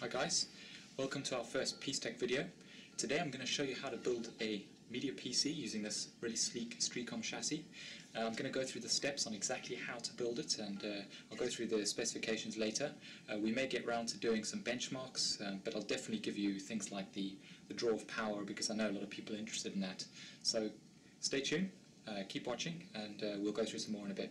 Hi guys, welcome to our first Tech video. Today I'm going to show you how to build a media PC using this really sleek Streacom chassis. Uh, I'm going to go through the steps on exactly how to build it and uh, I'll go through the specifications later. Uh, we may get round to doing some benchmarks um, but I'll definitely give you things like the, the draw of power because I know a lot of people are interested in that. So stay tuned, uh, keep watching and uh, we'll go through some more in a bit.